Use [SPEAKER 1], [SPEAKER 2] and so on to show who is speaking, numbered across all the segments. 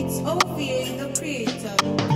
[SPEAKER 1] It's OVA the creator.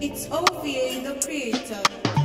[SPEAKER 1] It's OVA the creator.